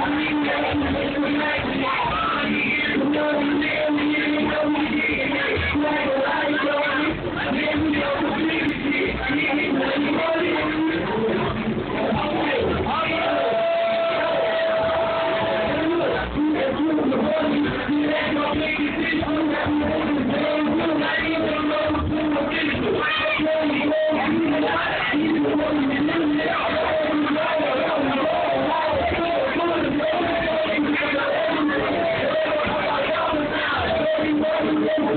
Thank you.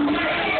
money.